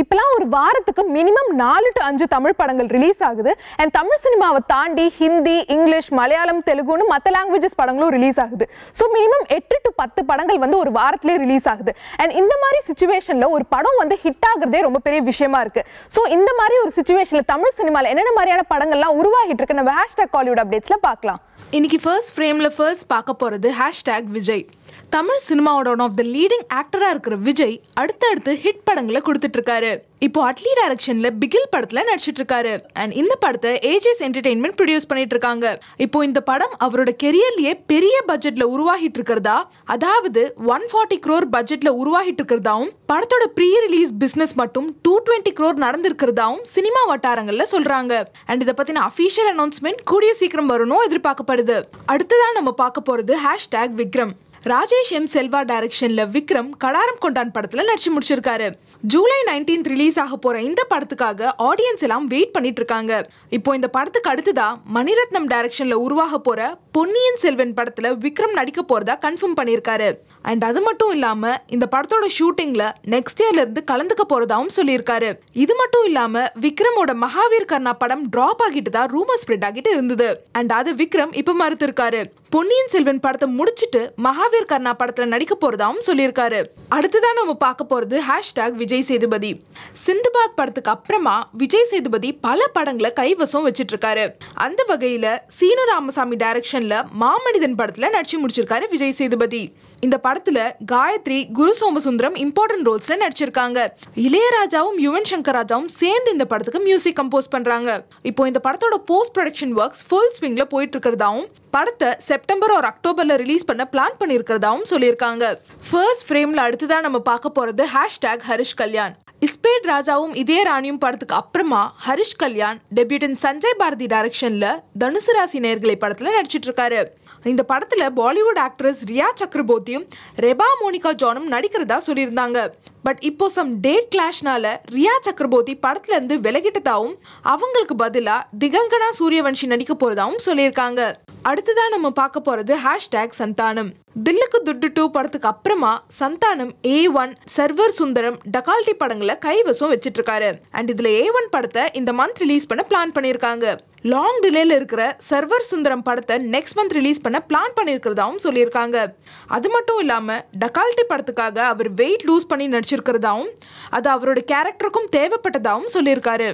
இப்பெல்லாம் ஒரு வாரத்துக்கு மினிமம் நாலு டு அஞ்சு தமிழ் படங்கள் ரிலீஸ் ஆகுது. அண்ட் தமிழ் சினிமாவை தாண்டி ஹிந்தி இங்கிலீஷ் மலையாளம் தெலுங்குன்னு மற்ற லாங்குவேஜஸ் படங்களும் ரிலீஸ் ஆகுது. ஸோ மினிமம் எட்டு டு பத்து படங்கள் வந்து ஒரு வாரத்திலே ரிலீஸ் ஆகுது. அண்ட் இந்த மாதிரி சுச்சுவேஷனில் ஒரு படம் வந்து ஹிட் ஆகுறதே ரொம்ப பெரிய விஷயமா இருக்கு. ஸோ இந்த மாதிரி ஒரு சுச்சுவேஷனில் தமிழ் சினிமாவில் என்னென்ன மாதிரியான படங்கள்லாம் உருவாகிட்டு இருக்கு? நம்ம ஹேஷ்டாக் காலிவுட் அப்டேட்ஸில் பார்க்கலாம். இன்னைக்கு ஃபர்ஸ்ட் ஃப்ரேமில் ஃபர்ஸ்ட் பார்க்க போகிறது ஹேஷ்டேக் விஜய். தமிழ் சினிமாவோட ஒன் ஆஃப் த லீடிங் ஆக்டராக இருக்கிற விஜய் அடுத்தடுத்து ஹிட் படங்களை கொடுத்துட்ருக்காரு. இப்போ அட்லி டைரக்ஷன்ல பிகில் படத்துல நடிச்சிட்டு இருக்காரு அண்ட் இந்த படத்தை ஏஜிஎஸ் என்டர்டெயின்மெண்ட் ப்ரொடியூஸ் பண்ணிட்டு இருக்காங்க இப்போ இந்த படம் அவரோட கெரியர்லயே பெரிய பட்ஜெட்ல உருவாகிட்டு இருக்கிறதா அதாவது ஒன் ஃபார்ட்டி க்ரோர் பட்ஜெட்ல உருவாகிட்டு இருக்கிறதாவும் படத்தோட ப்ரீ ரிலீஸ் பிசினஸ் மட்டும் டூ டுவெண்ட்டி க்ரோர் நடந்திருக்கிறதாவும் சினிமா வட்டாரங்கள்ல சொல்றாங்க. அண்ட் இதை பத்தின அஃபீஷியல் அனௌன்ஸ்மெண்ட் கூடிய சீக்கிரம் வரணும் எதிர்பார்க்கப்படுது. அடுத்ததான் நம்ம பார்க்க போறது ஹேஷ்டேக் விக்ரம். ராஜேஷ் எம் செல்வா டைரக்ஷன்ல விக்ரம் கடாரம் கொண்டான் படத்துல நடிச்சு முடிச்சிருக்காரு. ஜூலை நைன்டீன்த் ரிலீஸ் ஆக போற இந்த படத்துக்காக ஆடியன்ஸ் எல்லாம் வெயிட் பண்ணிட்டு இருக்காங்க இப்போ இந்த படத்துக்கு அடுத்ததா மணிரத்னம் டைரக்ஷன்ல உருவாக போற பொன்னியின் செல்வன் படத்துல விக்ரம் நடிக்க போறதா கன்ஃபார்ம் பண்ணியிருக்காரு அண்ட் அது மட்டும் இல்லாம இந்த படத்தோட ஷூட்டிங்ல நெக்ஸ்ட் இயர்ல இருந்து கலந்துக்க போறதாவும் சொல்லியிருக்காரு. இது மட்டும் இல்லாம விக்ரமோட மகாவீர் கர்ணா படம் டிராப் ஆகிட்டு தான் ரூமர் ஸ்ப்ரெட் ஆகிட்டு இருந்தது. அண்ட் அது விக்ரம் இப்ப மறுத்திருக்காரு. பொன்னியின் செல்வன் படத்தை முடிச்சிட்டு மகாவீர் கர்ணா படத்துல நடிக்க போறதாவும் சொல்லியிருக்காரு. அடுத்ததான் நம்ம பார்க்க போறது ஹேஷ்டாக் விஜய் சேதுபதி. சிந்துபாத் படத்துக்கு அப்புறமா விஜய் சேதுபதி பல படங்களை கைவசம் வச்சிட்டு இருக்காரு அந்த வகையில சீனு ராமசாமி டைரக்ஷன்ல மாமனிதன் படத்துல நடிச்சு முடிச்சிருக்காரு விஜய் சேதுபதி. இந்த படத்துல காயத்ரி குரு சோமசுந்தரம் இம்பார்ட்டன்ட் ரோல்ஸ்ல நடிச்சிருக்காங்க. இளையராஜாவும் யுவன் சங்கர் ராஜாவும் சேர்ந்து இந்த படத்துக்கு மியூசிக் கம்போஸ் பண்றாங்க. இப்போ இந்த படத்தோட போஸ்ட் ப்ரொடக்ஷன் ஒர்க்ஸ் ஃபுல் ஸ்விங்ல போயிட்டு இருக்கிறதாவும் படத்தை செப்டம்பர் ஒரு அக்டோபர்ல ரிலீஸ் பண்ண பிளான் பண்ணியிருக்கிறதாவும் சொல்லியிருக்காங்க. ஃபர்ஸ்ட் ஃப்ரேம்ல அடுத்ததான் நம்ம பார்க்க போறது ஹேஷ்டேக் ஹரிஷ் கல்யாண். இஸ்பேட் ராஜாவும் இதே ராணியும் படத்துக்கு அப்புறமா ஹரிஷ் கல்யாண் டெபியூட்டன் சஞ்சய் பாரதி டைரக்ஷன்ல தனுசு ராசி நேர்களை படத்துல நடிச்சிட்டு இருக்காரு. இந்த படத்துல பாலிவுட் ஆக்ட்ரஸ் ரியா சக்கரபோர்த்தியும் ரெபா மோனிகா ஜானும் நடிக்கிறதா சொல்லியிருந்தாங்க. பட் இப்போ சம் டேட் கிளாஷ்னால ரியா சக்கரபோர்த்தி படத்துல இருந்து அவங்களுக்கு பதிலா திகங்கனா சூரியவன்ஷி நடிக்க போறதாவும் சொல்லியிருக்காங்க. அடுத்ததான் நம்ம பார்க்க போறது ஹேஷ்டேக் சந்தானம். தில்லுக்கு துட்டு டூ படத்துக்கு அப்புறமா Santhanam A one server Sundaram Dagaalty படங்களை கைவசம் வச்சிட்டு இருக்காரு அண்ட் இதுல ஏ ஒன் படத்தை இந்த மந்த் ரிலீஸ் பண்ண பிளான் பண்ணியிருக்காங்க. லாங் டிலேல இருக்கிற சர்வர் சுந்தரம் படத்தை நெக்ஸ்ட் மந்த் ரிலீஸ் பண்ண பிளான் பண்ணியிருக்கிறதாவும் சொல்லியிருக்காங்க. அது மட்டும் இல்லாம டகால்டி படத்துக்காக அவர் வெயிட் லூஸ் பண்ணி நடிச்சிருக்கிறதாவும் அது அவரோட கேரக்டருக்கும் தேவைப்பட்டதாகவும் சொல்லியிருக்காரு.